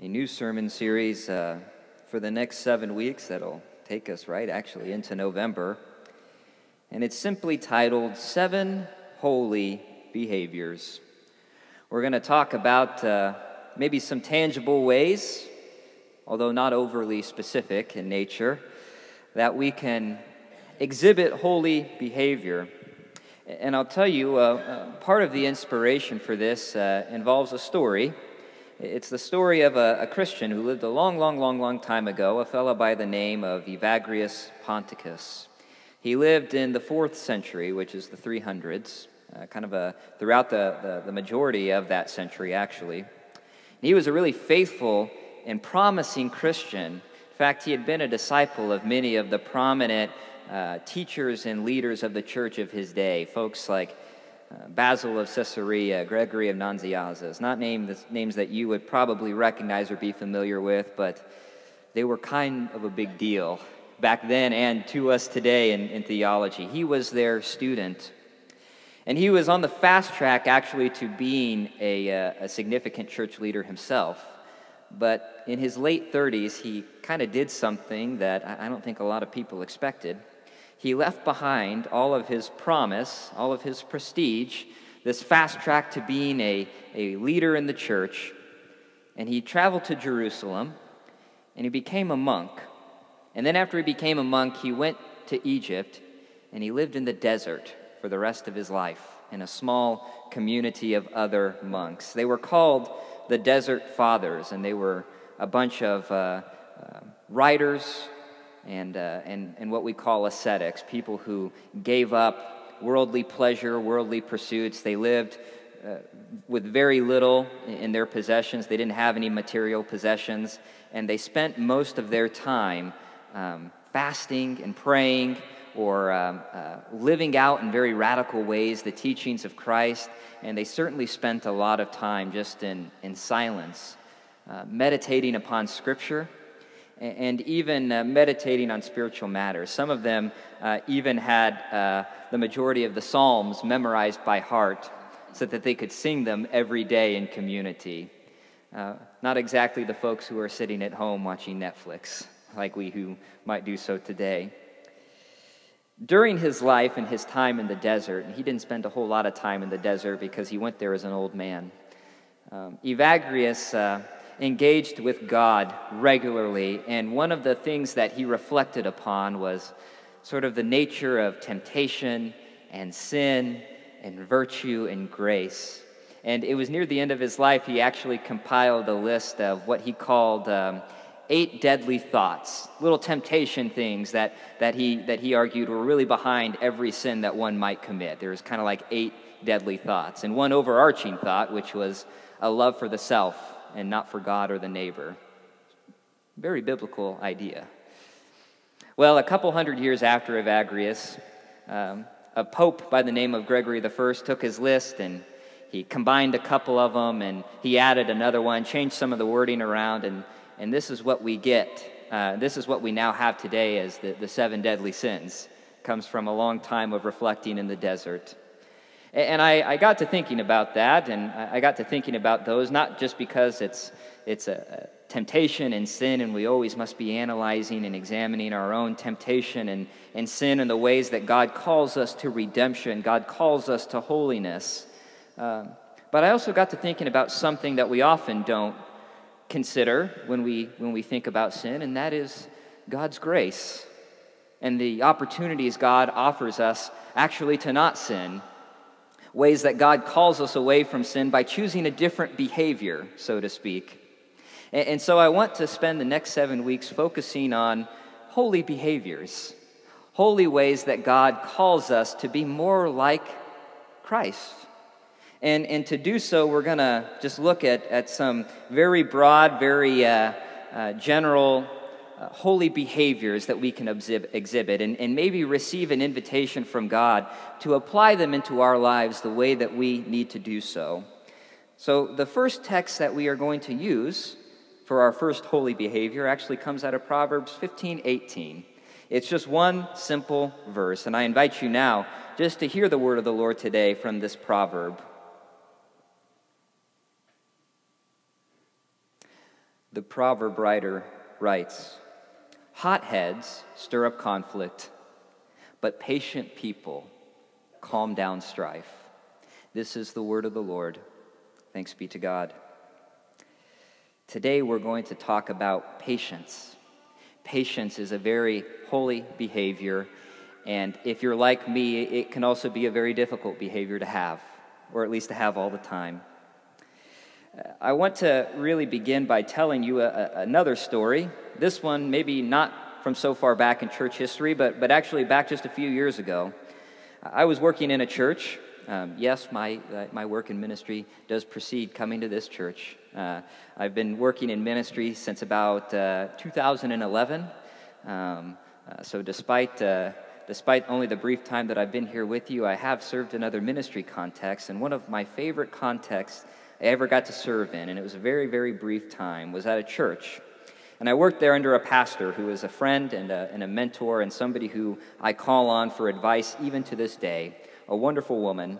a new sermon series uh, for the next seven weeks that'll take us right actually into November. And it's simply titled Seven Holy Behaviors. We're going to talk about uh, maybe some tangible ways, although not overly specific in nature, that we can exhibit holy behavior. And I'll tell you, uh, uh part of the inspiration for this uh, involves a story it's the story of a, a, Christian who lived a long, long, long, long time ago, a fellow by the name of Evagrius Ponticus. He lived in the fourth century, which is the 300s, uh, kind of a, throughout the, the, the majority of that century, actually. He was a really faithful and promising Christian. In fact, he had been a disciple of many of the prominent uh, teachers and leaders of the church of his day, folks like uh, Basil of Caesarea, Gregory of Nazianzus, not names, names that you would probably recognize or be familiar with, but they were kind of a big deal back then and to us today in, in theology. He was their student. And he was on the fast track, actually, to being a, uh, a significant church leader himself. But in his late 30s, he kind of did something that I don't think a lot of people expected he left behind all of his promise, all of his prestige, this fast track to being a, a leader in the church. And he traveled to Jerusalem and he became a monk. And then, after he became a monk, he went to Egypt and he lived in the desert for the rest of his life in a small community of other monks. They were called the Desert Fathers, and they were a bunch of uh, uh, writers and, uh, and, and what we call ascetics, people who gave up worldly pleasure, worldly pursuits. They lived uh, with very little in their possessions. They didn't have any material possessions, and they spent most of their time um, fasting and praying or um, uh, living out in very radical ways the teachings of Christ. And they certainly spent a lot of time just in, in silence, uh, meditating upon Scripture and even uh, meditating on spiritual matters. Some of them uh, even had uh, the majority of the Psalms memorized by heart so that they could sing them every day in community. Uh, not exactly the folks who are sitting at home watching Netflix, like we who might do so today. During his life and his time in the desert, and he didn't spend a whole lot of time in the desert because he went there as an old man. Um, Evagrius uh, engaged with God regularly, and one of the things that he reflected upon was sort of the nature of temptation and sin and virtue and grace. And it was near the end of his life, he actually compiled a list of what he called um, eight deadly thoughts, little temptation things that, that, he, that he argued were really behind every sin that one might commit. There was kind of like eight deadly thoughts. And one overarching thought, which was a love for the self and not for God or the neighbor. Very biblical idea. Well, a couple hundred years after Evagrius, um, a pope by the name of Gregory I took his list and he combined a couple of them and he added another one, changed some of the wording around, and, and this is what we get. Uh, this is what we now have today as the, the seven deadly sins. Comes from a long time of reflecting in the desert. And I, I, got to thinking about that, and I got to thinking about those, not just because it's, it's a, temptation and sin, and we always must be analyzing and examining our own temptation and, and sin and the ways that God calls us to redemption, God calls us to holiness. Um, but I also got to thinking about something that we often don't consider when we, when we think about sin, and that is God's grace and the opportunities God offers us actually to not sin ways that God calls us away from sin by choosing a different behavior, so to speak. And, and so I want to spend the next seven weeks focusing on holy behaviors, holy ways that God calls us to be more like Christ. And, and to do so, we're going to just look at, at some very broad, very uh, uh, general uh, holy behaviors that we can exhibit and, and maybe receive an invitation from God to apply them into our lives the way that we need to do so. So, the first text that we are going to use for our first holy behavior actually comes out of Proverbs 15 18. It's just one simple verse, and I invite you now just to hear the word of the Lord today from this proverb. The proverb writer writes Hot heads stir up conflict, but patient people calm down strife. This is the word of the Lord. Thanks be to God. Today we're going to talk about patience. Patience is a very holy behavior, and if you're like me, it can also be a very difficult behavior to have, or at least to have all the time. I want to really begin by telling you a, a, another story. This one, maybe not from so far back in church history, but, but actually back just a few years ago. I was working in a church. Um, yes, my, uh, my work in ministry does precede coming to this church. Uh, I've been working in ministry since about uh, 2011. Um, uh, so, despite, uh, despite only the brief time that I've been here with you, I have served in other ministry contexts. And one of my favorite contexts I ever got to serve in, and it was a very, very brief time, was at a church. And I worked there under a pastor who is a friend and a, and a mentor and somebody who I call on for advice even to this day, a wonderful woman.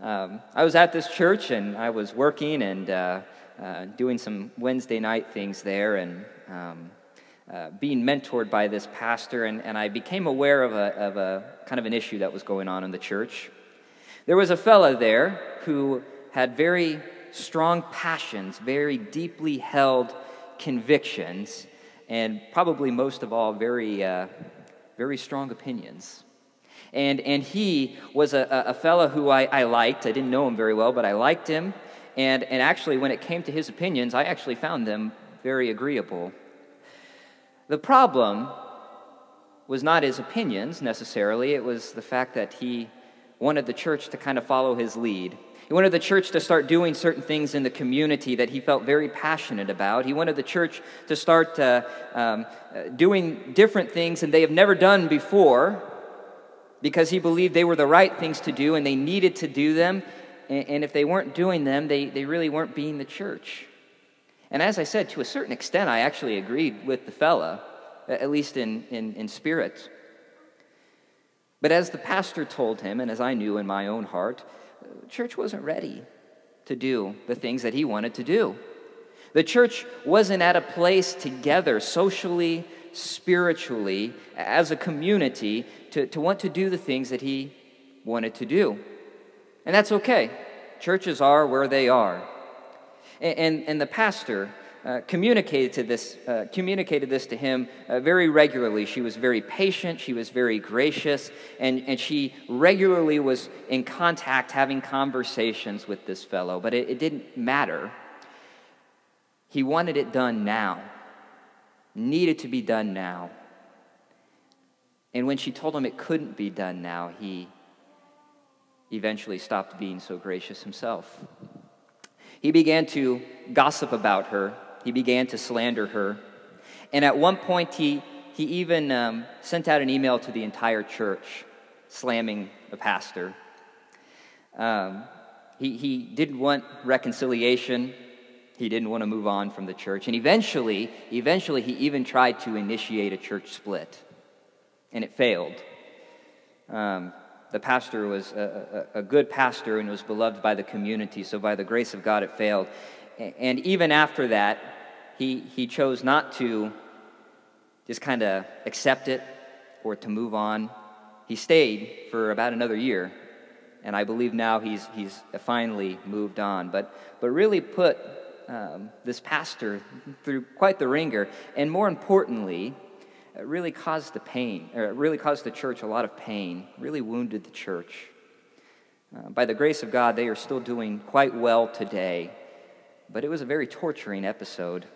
Um, I was at this church and I was working and uh, uh, doing some Wednesday night things there and um, uh, being mentored by this pastor, and, and I became aware of a, of a kind of an issue that was going on in the church. There was a fellow there who had very strong passions, very deeply held convictions, and probably most of all, very, uh, very strong opinions. And, and he was a, a fellow who I, I liked. I didn't know him very well, but I liked him. And, and actually, when it came to his opinions, I actually found them very agreeable. The problem was not his opinions necessarily, it was the fact that he wanted the church to kind of follow his lead. He wanted the church to start doing certain things in the community that he felt very passionate about. He wanted the church to start uh, um, uh, doing different things that they have never done before because he believed they were the right things to do and they needed to do them. And, and if they weren't doing them, they, they really weren't being the church. And as I said, to a certain extent, I actually agreed with the fella, at least in, in, in spirit. But as the pastor told him, and as I knew in my own heart, church wasn't ready to do the things that he wanted to do. The church wasn't at a place together, socially, spiritually, as a community, to, to want to do the things that he wanted to do. And that's okay. Churches are where they are. And, and, and the pastor uh, communicated, to this, uh, communicated this to him uh, very regularly. She was very patient, she was very gracious, and, and she regularly was in contact, having conversations with this fellow. But it, it didn't matter. He wanted it done now, needed to be done now. And when she told him it couldn't be done now, he eventually stopped being so gracious himself. He began to gossip about her he began to slander her. And at one point, he, he even um, sent out an email to the entire church slamming the pastor. Um, he, he didn't want reconciliation. He didn't want to move on from the church. And eventually, eventually, he even tried to initiate a church split. And it failed. Um, the pastor was a, a, a, good pastor and was beloved by the community, so by the grace of God, it failed. And even after that, he, he chose not to just kind of accept it or to move on. He stayed for about another year, and I believe now he's, he's finally moved on. But, but really put um, this pastor through quite the wringer, and more importantly, it really caused the pain, or it really caused the church a lot of pain, really wounded the church. Uh, by the grace of God, they are still doing quite well today, but it was a very torturing episode.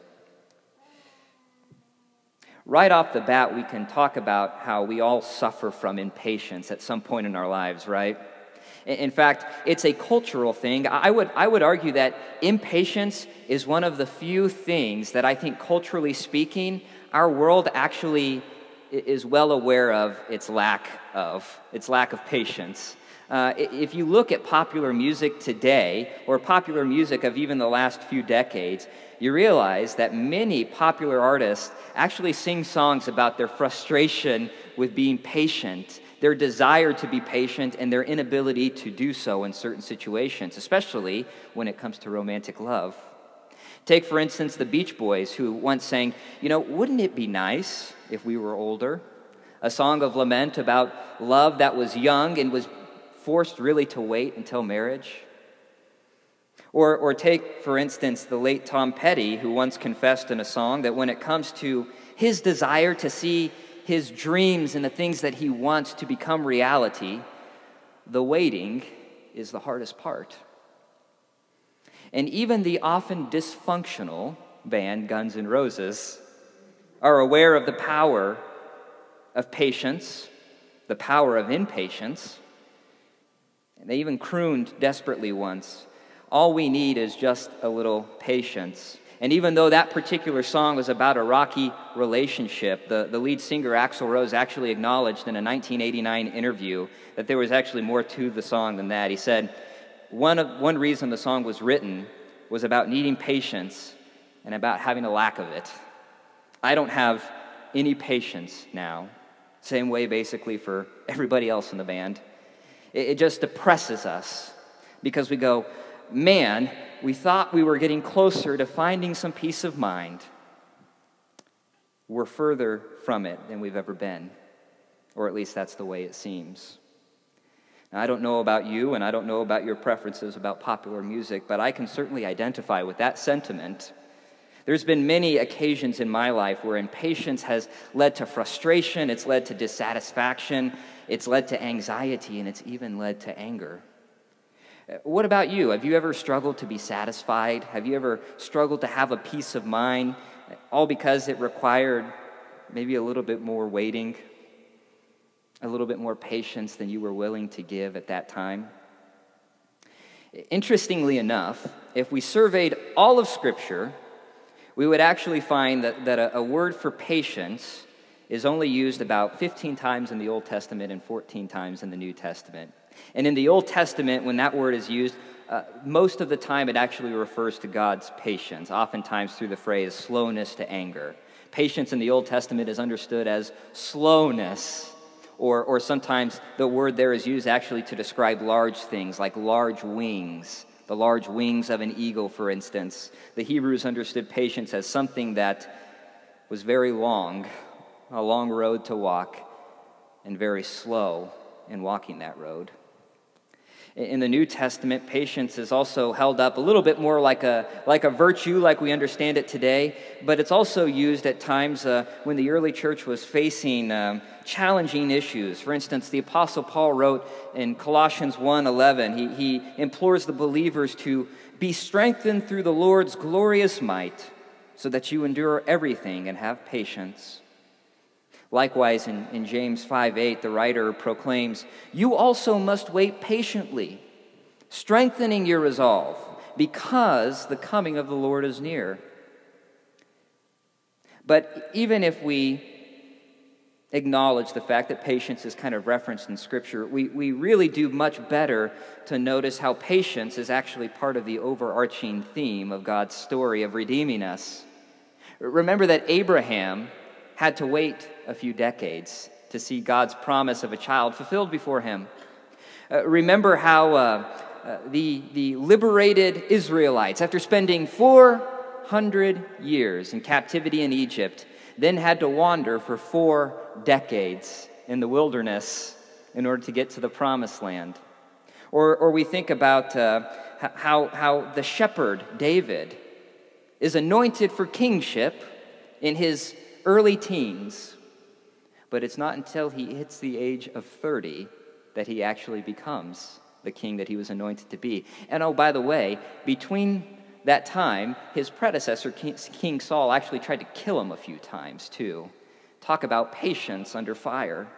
Right off the bat, we can talk about how we all suffer from impatience at some point in our lives, right? In fact, it's a cultural thing. I would, I would argue that impatience is one of the few things that I think, culturally speaking, our world actually is well aware of its lack of, its lack of patience. Uh, if you look at popular music today, or popular music of even the last few decades, you realize that many popular artists actually sing songs about their frustration with being patient, their desire to be patient, and their inability to do so in certain situations, especially when it comes to romantic love. Take, for instance, the Beach Boys, who once sang, You know, wouldn't it be nice if we were older? A song of lament about love that was young and was forced really to wait until marriage. Or, or take, for instance, the late Tom Petty, who once confessed in a song that when it comes to his desire to see his dreams and the things that he wants to become reality, the waiting is the hardest part. And even the often dysfunctional band Guns N' Roses are aware of the power of patience, the power of impatience. And they even crooned desperately once All we need is just a little patience. And even though that particular song was about a rocky relationship, the, the lead singer, Axl Rose, actually acknowledged in a 1989 interview that there was actually more to the song than that. He said, one, of, one reason the song was written was about needing patience and about having a lack of it. I don't have any patience now. Same way, basically, for everybody else in the band. It, it just depresses us because we go, man, we thought we were getting closer to finding some peace of mind. We're further from it than we've ever been, or at least that's the way it seems. Now, I don't know about you, and I don't know about your preferences about popular music, but I can certainly identify with that sentiment. There's been many occasions in my life where impatience has led to frustration, it's led to dissatisfaction, it's led to anxiety, and it's even led to anger. Uh, what about you? Have you ever struggled to be satisfied? Have you ever struggled to have a peace of mind, uh, all because it required maybe a little bit more waiting, a little bit more patience than you were willing to give at that time? Interestingly enough, if we surveyed all of Scripture, we would actually find that, that a, a word for patience is only used about 15 times in the Old Testament and 14 times in the New Testament. And in the Old Testament, when that word is used, uh, most of the time it actually refers to God's patience, oftentimes through the phrase slowness to anger. Patience in the Old Testament is understood as slowness, or, or sometimes the word there is used actually to describe large things, like large wings, the large wings of an eagle, for instance. The Hebrews understood patience as something that was very long, a long road to walk, and very slow in walking that road. In the New Testament, patience is also held up a little bit more like a, like a virtue, like we understand it today, but it's also used at times uh, when the early church was facing um, challenging issues. For instance, the Apostle Paul wrote in Colossians 1.11, he, he implores the believers to be strengthened through the Lord's glorious might so that you endure everything and have patience. Likewise, in, in James 5 8, the writer proclaims, You also must wait patiently, strengthening your resolve, because the coming of the Lord is near. But even if we acknowledge the fact that patience is kind of referenced in Scripture, we, we really do much better to notice how patience is actually part of the overarching theme of God's story of redeeming us. Remember that Abraham had to wait a few decades to see God's promise of a child fulfilled before him. Uh, remember how uh, uh, the, the liberated Israelites, after spending 400 years in captivity in Egypt, then had to wander for four decades in the wilderness in order to get to the promised land. Or, or we think about uh, how, how the shepherd, David, is anointed for kingship in his early teens, but it's not until he hits the age of 30 that he actually becomes the king that he was anointed to be. And oh, by the way, between that time, his predecessor, King Saul, actually tried to kill him a few times, too. Talk about patience under fire.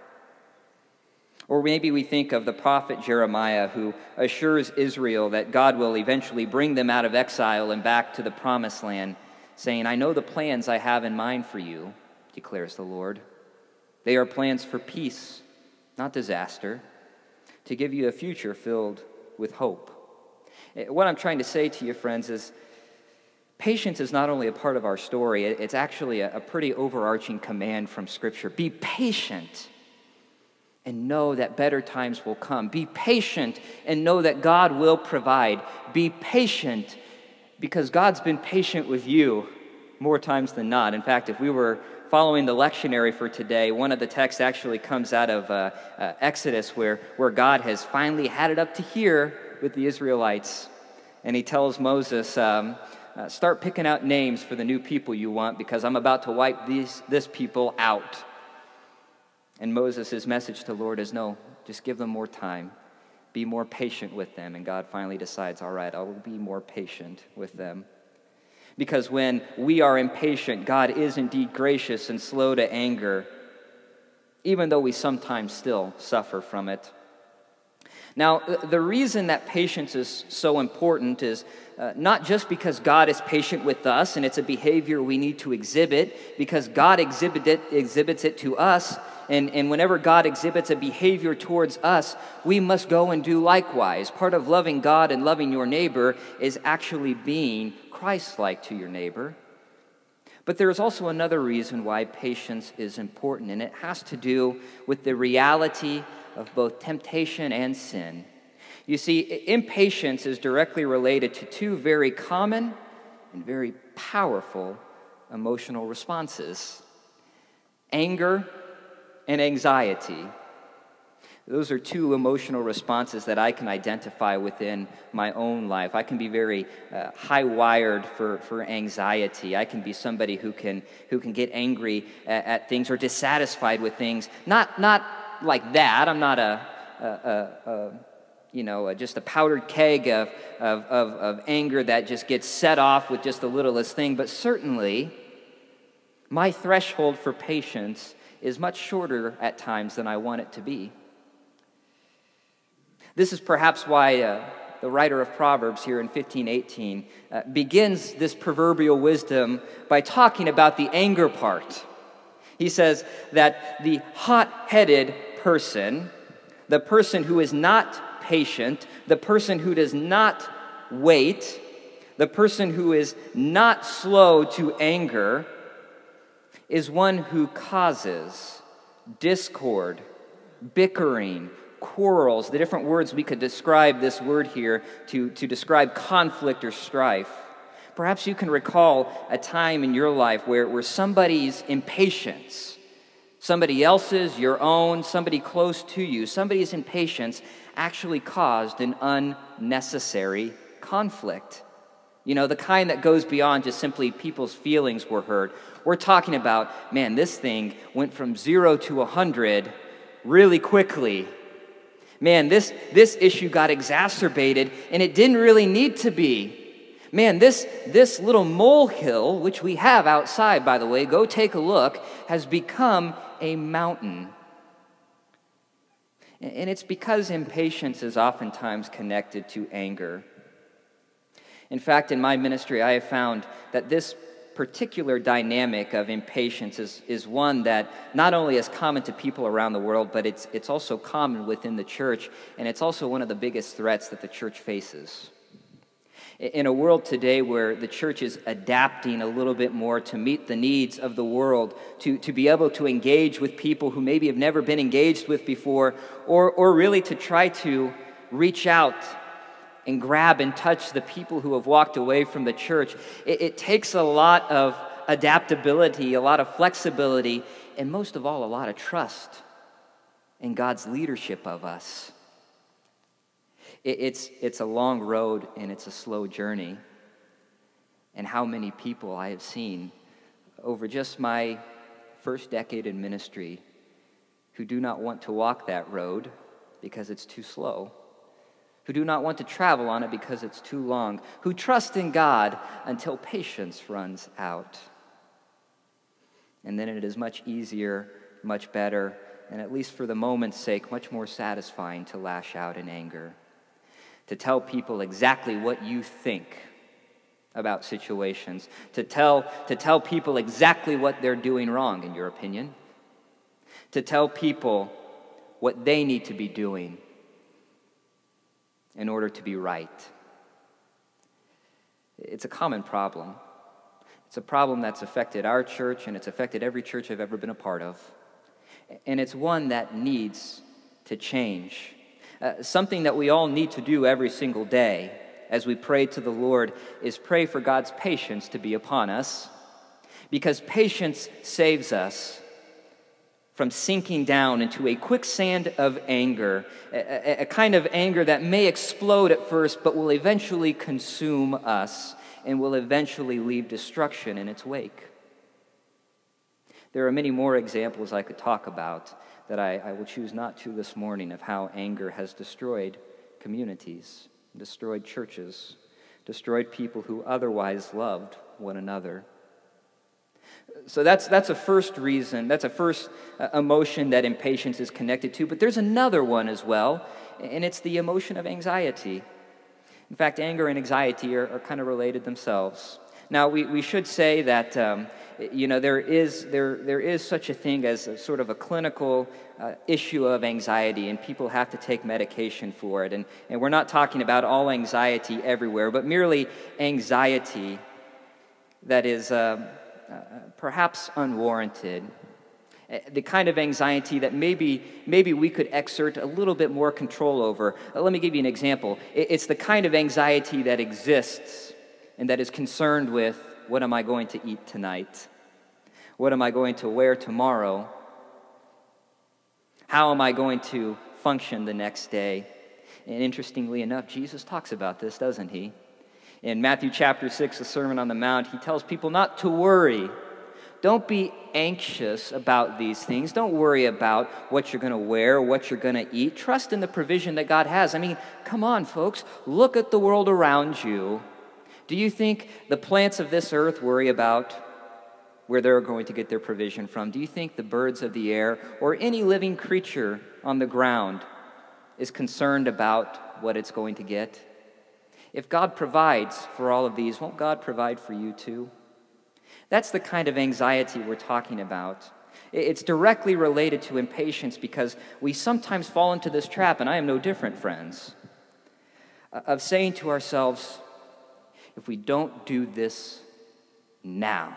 Or maybe we think of the prophet Jeremiah, who assures Israel that God will eventually bring them out of exile and back to the promised land saying, I know the plans I have in mind for you, declares the Lord. They are plans for peace, not disaster, to give you a future filled with hope. Eh, what I'm trying to say to you, friends, is patience is not only a part of our story, it's actually a, pretty overarching command from Scripture. Be patient and know that better times will come. Be patient and know that God will provide. Be patient Because God's been patient with you more times than not. In fact, if we were following the lectionary for today, one of the texts actually comes out of uh, uh, Exodus, where, where God has finally had it up to here with the Israelites. And he tells Moses, um, uh, Start picking out names for the new people you want because I'm about to wipe these, this people out. And Moses' message to the Lord is, No, just give them more time. Be more patient with them. And God finally decides, All right, I will be more patient with them. Because when we are impatient, God is indeed gracious and slow to anger, even though we sometimes still suffer from it. Now, the reason that patience is so important is uh, not just because God is patient with us and it's a behavior we need to exhibit, because God exhibit it, exhibits it to us, and, and whenever God exhibits a behavior towards us, we must go and do likewise. Part of loving God and loving your neighbor is actually being Christ like to your neighbor. But there is also another reason why patience is important, and it has to do with the reality of both temptation and sin. You see, impatience is directly related to two very common and very powerful emotional responses anger and anxiety. Those are two emotional responses that I can identify within my own life. I can be very uh, high wired for, for anxiety. I can be somebody who can, who can get angry at, at things or dissatisfied with things. Not, not like that. I'm not a, a, a, a you know, just a powdered keg of, of, of, of anger that just gets set off with just the littlest thing. But certainly, my threshold for patience is much shorter at times than I want it to be. This is perhaps why uh, the writer of Proverbs here in 1518 uh, begins this proverbial wisdom by talking about the anger part. He says that the hot headed person, the person who is not patient, the person who does not wait, the person who is not slow to anger, is one who causes discord, bickering, quarrels, the different words we could describe this word here to, to describe conflict or strife. Perhaps you can recall a time in your life where, where somebody's impatience, somebody else's, your own, somebody close to you, somebody's impatience actually caused an unnecessary conflict. You know, the kind that goes beyond just simply people's feelings were hurt. We're talking about, man, this thing went from zero to a hundred really quickly Man, this, this issue got exacerbated and it didn't really need to be. Man, this, this little molehill, which we have outside, by the way, go take a look, has become a mountain. And it's because impatience is oftentimes connected to anger. In fact, in my ministry, I have found that this particular dynamic of impatience is, is one that not only is common to people around the world, but it's, it's also common within the church, and it's also one of the biggest threats that the church faces. In a world today where the church is adapting a little bit more to meet the needs of the world, to, to be able to engage with people who maybe have never been engaged with before, or, or really to try to reach out and grab and touch the people who have walked away from the church. It, it, takes a lot of adaptability, a lot of flexibility, and most of all, a lot of trust in God's leadership of us. It, it's, it's a long road and it's a slow journey. And how many people I have seen over just my first decade in ministry who do not want to walk that road because it's too slow who do not want to travel on it because it's too long, who trust in God until patience runs out. And then it is much easier, much better, and at least for the moment's sake, much more satisfying to lash out in anger, to tell people exactly what you think about situations, to tell, to tell people exactly what they're doing wrong, in your opinion, to tell people what they need to be doing in order to be right. It's a common problem. It's a problem that's affected our church and it's affected every church I've ever been a part of. And it's one that needs to change. Uh, something that we all need to do every single day. as we pray to the Lord is pray for God's patience to be upon us, because patience saves us from sinking down into a quicksand of anger, a, a, kind of anger that may explode at first, but will eventually consume us and will eventually leave destruction in its wake. There are many more examples I could talk about that I, I will choose not to this morning of how anger has destroyed communities, destroyed churches, destroyed people who otherwise loved one another. So that's, that's a first reason, that's a first uh, emotion that impatience is connected to. But there's another one as well, and it's the emotion of anxiety. In fact, anger and anxiety are, are kind of related themselves. Now, we, we should say that, um, you know, there is, there, there is such a thing as a sort of a clinical uh, issue of anxiety, and people have to take medication for it. And, and we're not talking about all anxiety everywhere, but merely anxiety that is uh, perhaps unwarranted. Uh, the kind of anxiety that maybe, maybe we could exert a little bit more control over. Uh, let me give you an example. It's the kind of anxiety that exists and that is concerned with what am I going to eat tonight? What am I going to wear tomorrow? How am I going to function the next day? And interestingly enough, Jesus talks about this, doesn't he? In Matthew chapter 6, the Sermon on the Mount, he tells people not to worry. Don't be anxious about these things. Don't worry about what you're going to wear, what you're going to eat. Trust in the provision that God has. I mean, come on, folks. Look at the world around you. Do you think the plants of this earth worry about where they're going to get their provision from? Do you think the birds of the air or any living creature on the ground is concerned about what it's going to get? If God provides for all of these, won't God provide for you too? That's the kind of anxiety we're talking about. It's directly related to impatience because we sometimes fall into this trap, and I am no different, friends, of saying to ourselves, if we don't do this now,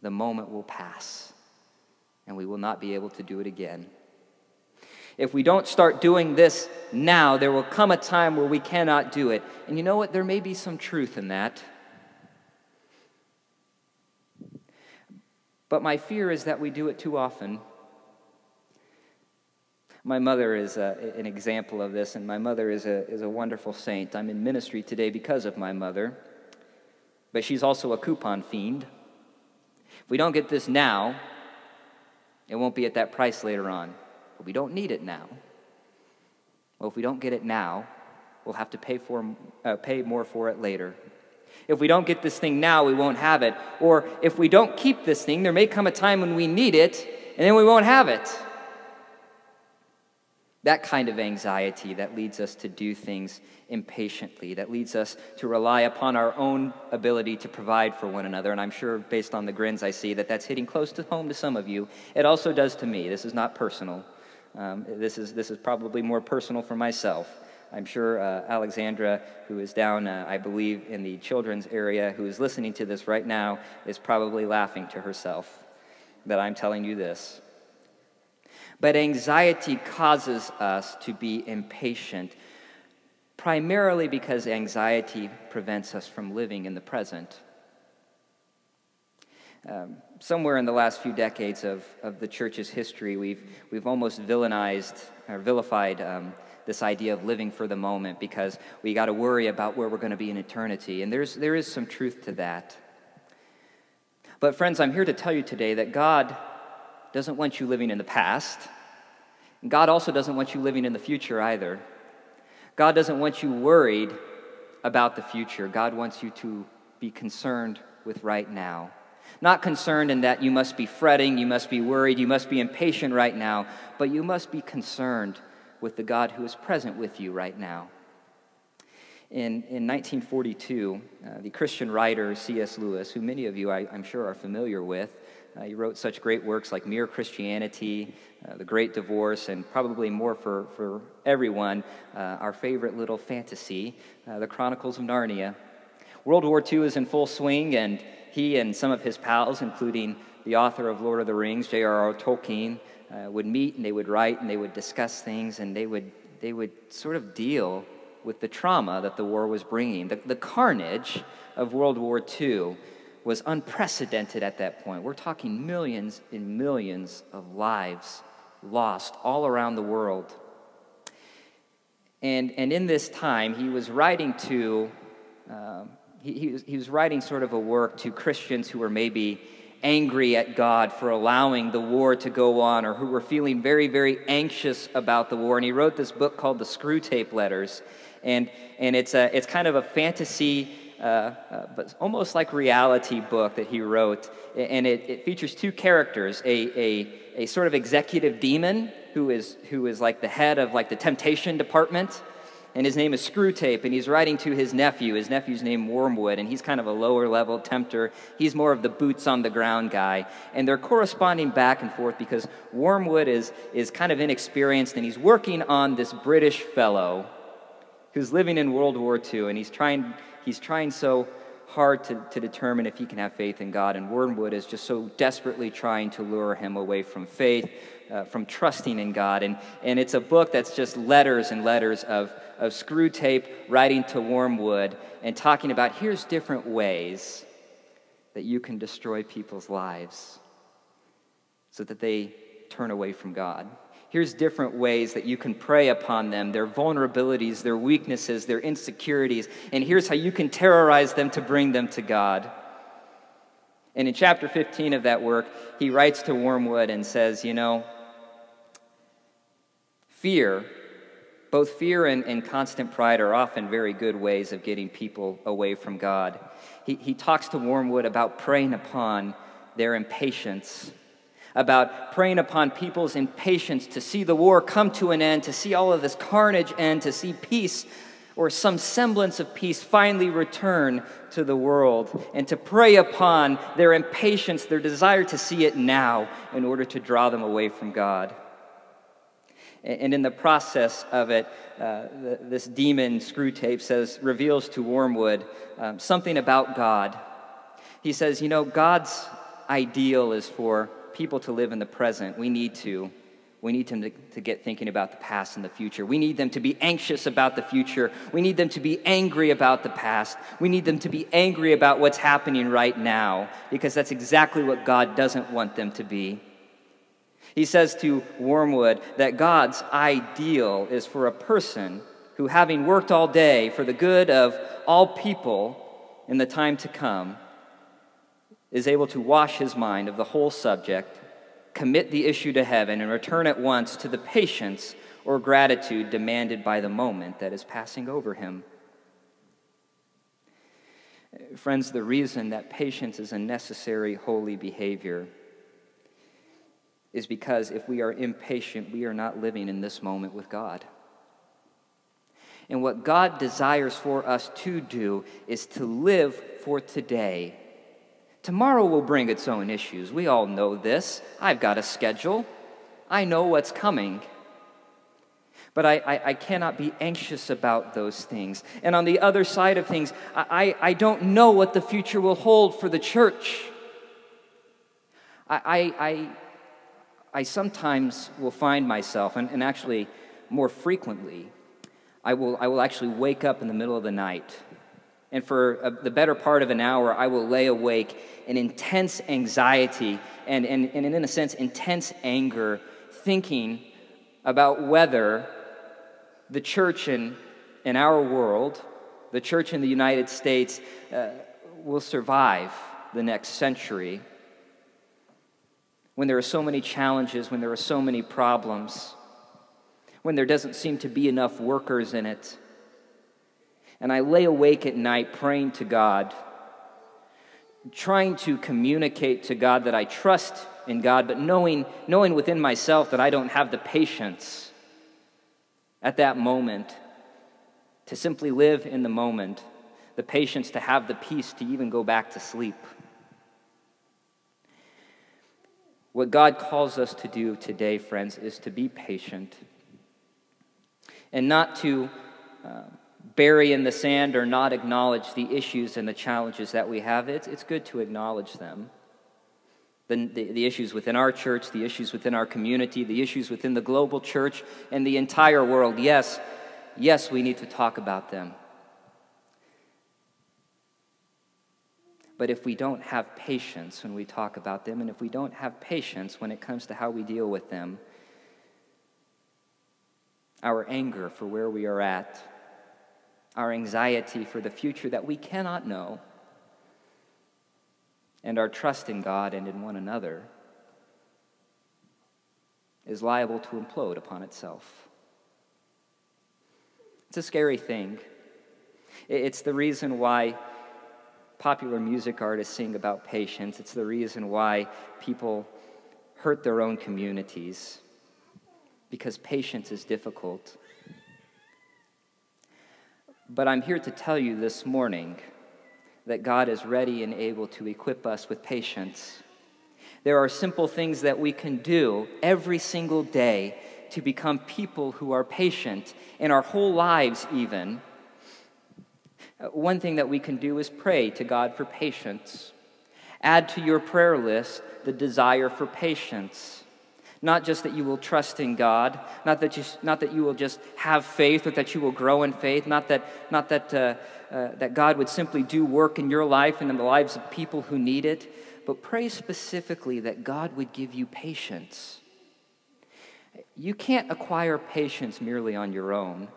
the moment will pass and we will not be able to do it again. If we don't start doing this now, there will come a time where we cannot do it. And you know what? There may be some truth in that. But my fear is that we do it too often. My mother is uh, a, an example of this, and my mother is a, is a wonderful saint. I'm in ministry today because of my mother, but she's also a coupon fiend. If we don't get this now, it won't be at that price later on we don't need it now. Well, if we don't get it now, we'll have to pay, for, uh, pay more for it later. If we don't get this thing now, we won't have it. Or if we don't keep this thing, there may come a time when we need it, and then we won't have it. That kind of anxiety that leads us to do things impatiently, that leads us to rely upon our own ability to provide for one another. And I'm sure, based on the grins I see, that that's hitting close to home to some of you. It also does to me. This is not personal. Um, this, is, this is probably more personal for myself. I'm sure uh, Alexandra, who is down, uh, I believe, in the children's area, who is listening to this right now, is probably laughing to herself that I'm telling you this. But anxiety causes us to be impatient, primarily because anxiety prevents us from living in the present. Um, somewhere in the last few decades of, of the church's history, we've, we've almost villainized or vilified um, this idea of living for the moment because we got to worry about where we're going to be in eternity. And there's, there is some truth to that. But, friends, I'm here to tell you today that God doesn't want you living in the past. God also doesn't want you living in the future either. God doesn't want you worried about the future. God wants you to be concerned with right now. Not concerned in that you must be fretting, you must be worried, you must be impatient right now, but you must be concerned with the God who is present with you right now. In, in 1942, uh, the Christian writer C.S. Lewis, who many of you I, am sure are familiar with, uh, he wrote such great works like Mere Christianity, uh, The Great Divorce, and probably more for, for everyone, uh, our favorite little fantasy, uh, The Chronicles of Narnia. World War II is in full swing, and he and some of his pals, including the author of Lord of the Rings, J.R.R. Tolkien, uh, would meet and they would write and they would discuss things and they would, they would sort of deal with the trauma that the war was bringing. The, the carnage of World War II was unprecedented at that point. We're talking millions and millions of lives lost all around the world. And, and in this time, he was writing to, um, he, he, was, he was writing sort of a work to Christians who were maybe angry at God for allowing the war to go on or who were feeling very, very anxious about the war. And he wrote this book called The Screwtape Letters. And, and it's, a, it's kind of a fantasy, uh, uh, but almost like reality book that he wrote. And it, it features two characters a, a, a sort of executive demon who is, who is like the head of like the temptation department and his name is Screwtape, and he's writing to his nephew. His nephew's named Wormwood, and he's kind of a lower level tempter. He's more of the boots on the ground guy. And they're corresponding back and forth because Wormwood is, is kind of inexperienced, and he's working on this British fellow who's living in World War II, and he's trying, he's trying so hard to, to determine if he can have faith in God. And Wormwood is just so desperately trying to lure him away from faith, uh, from trusting in God. And, and it's a book that's just letters and letters of of Screwtape writing to Wormwood and talking about here's different ways that you can destroy people's lives so that they turn away from God. Here's different ways that you can prey upon them, their vulnerabilities, their weaknesses, their insecurities, and here's how you can terrorize them to bring them to God. And in chapter 15 of that work, he writes to Wormwood and says, You know, fear both fear and, and constant pride are often very good ways of getting people away from God. He, he talks to Wormwood about preying upon their impatience, about preying upon people's impatience to see the war come to an end, to see all of this carnage end, to see peace or some semblance of peace finally return to the world, and to prey upon their impatience, their desire to see it now in order to draw them away from God. And in the process of it, uh, this demon Screwtape says, reveals to Wormwood um, something about God. He says, You know, God's ideal is for people to live in the present. We need to. We need them to, to get thinking about the past and the future. We need them to be anxious about the future. We need them to be angry about the past. We need them to be angry about what's happening right now because that's exactly what God doesn't want them to be. He says to Wormwood that God's ideal is for a person who, having worked all day for the good of all people in the time to come, is able to wash his mind of the whole subject, commit the issue to heaven, and return at once to the patience or gratitude demanded by the moment that is passing over him. Friends, the reason that patience is a necessary holy behavior is because if we are impatient, we are not living in this moment with God. And what God desires for us to do is to live for today. Tomorrow will bring its own issues. We all know this. I've got a schedule, I know what's coming. But I, I, I cannot be anxious about those things. And on the other side of things, I, I, I don't know what the future will hold for the church. I, I, I sometimes will find myself, and, and actually more frequently, I will, I will actually wake up in the middle of the night. And for a, the better part of an hour, I will lay awake in intense anxiety and, and, and, in a sense, intense anger, thinking about whether the church in, in our world, the church in the United States, uh, will survive the next century when there are so many challenges, when there are so many problems, when there doesn't seem to be enough workers in it. And I lay awake at night praying to God, trying to communicate to God that I trust in God, but knowing, knowing within myself that I don't have the patience at that moment to simply live in the moment, the patience to have the peace to even go back to sleep. What God calls us to do today, friends, is to be patient and not to uh, bury in the sand or not acknowledge the issues and the challenges that we have. It's, it's good to acknowledge them. The, the, the, issues within our church, the issues within our community, the issues within the global church, and the entire world. Yes, yes, we need to talk about them. But if we don't have patience when we talk about them, and if we don't have patience when it comes to how we deal with them, our anger for where we are at, our anxiety for the future that we cannot know, and our trust in God and in one another is liable to implode upon itself. It's a scary thing. It's the reason why popular music artists sing about patience. It's the reason why people hurt their own communities, because patience is difficult. But I'm here to tell you this morning that God is ready and able to equip us with patience. There are simple things that we can do every single day to become people who are patient in our whole lives, even. Uh, one thing that we can do is pray to God for patience. Add to your prayer list the desire for patience. Not just that you will trust in God, not that you, not that you will just have faith or that you will grow in faith, not that, not that, uh, uh, that God would simply do work in your life and in the lives of people who need it, but pray specifically that God would give you patience. You can't acquire patience merely on your own.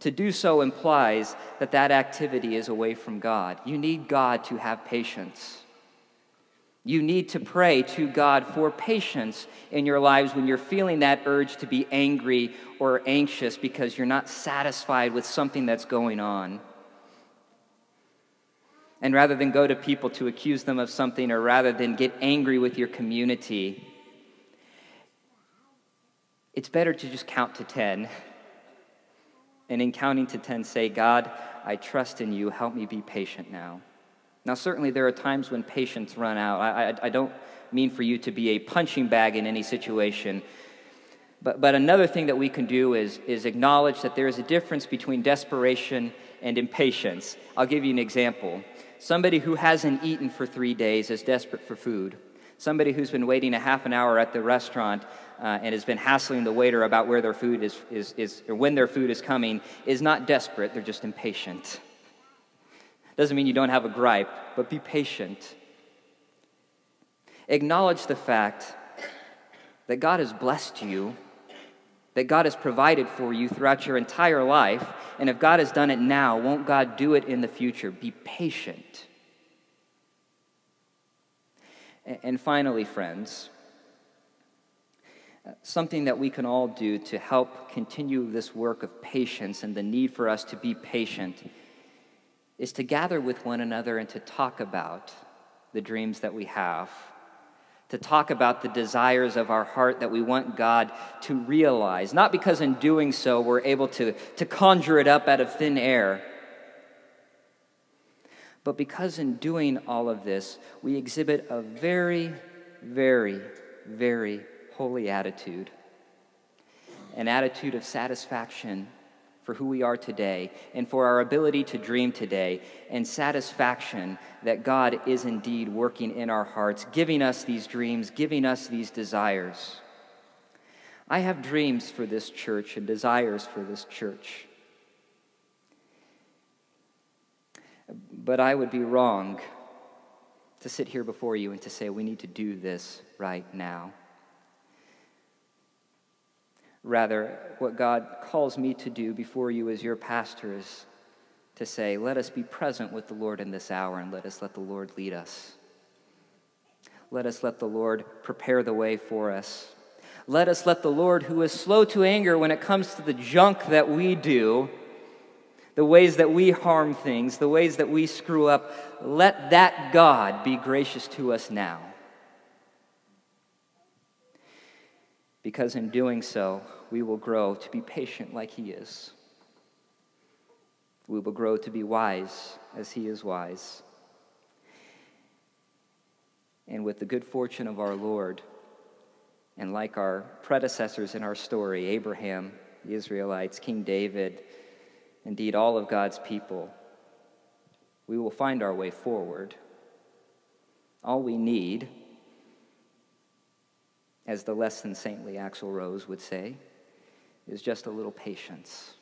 To do so implies that that activity is away from God. You need God to have patience. You need to pray to God for patience in your lives when you're feeling that urge to be angry or anxious because you're not satisfied with something that's going on. And rather than go to people to accuse them of something or rather than get angry with your community, it's better to just count to 10 and in counting to 10 say, God, I trust in you. Help me be patient now. Now, certainly there are times when patience run out. I, I, I don't mean for you to be a punching bag in any situation. But, but another thing that we can do is, is acknowledge that there is a difference between desperation and impatience. I'll give you an example. Somebody who hasn't eaten for three days is desperate for food. Somebody who's been waiting a half an hour at the restaurant uh, and has been hassling the waiter about where their food is, is, is, or when their food is coming is not desperate, they're just impatient. Doesn't mean you don't have a gripe, but be patient. Acknowledge the fact that God has blessed you, that God has provided for you throughout your entire life, and if God has done it now, won't God do it in the future? Be patient. And finally, friends, something that we can all do to help continue this work of patience and the need for us to be patient is to gather with one another and to talk about the dreams that we have, to talk about the desires of our heart that we want God to realize, not because in doing so we're able to, to conjure it up out of thin air. But because in doing all of this, we exhibit a very, very, very holy attitude, an attitude of satisfaction for who we are today and for our ability to dream today, and satisfaction that God is indeed working in our hearts, giving us these dreams, giving us these desires. I have dreams for this church and desires for this church. But I would be wrong to sit here before you and to say we need to do this right now. Rather, what God calls me to do before you as your pastor is to say, let us be present with the Lord in this hour and let us let the Lord lead us. Let us let the Lord prepare the way for us. Let us let the Lord, who is slow to anger when it comes to the junk that we do, the ways that we harm things, the ways that we screw up, let that God be gracious to us now. Because in doing so, we will grow to be patient like He is. We will grow to be wise as He is wise. And with the good fortune of our Lord, and like our predecessors in our story, Abraham, the Israelites, King David, indeed all of God's people, we will find our way forward. All we need, as the less than saintly Axl Rose would say, is just a little patience.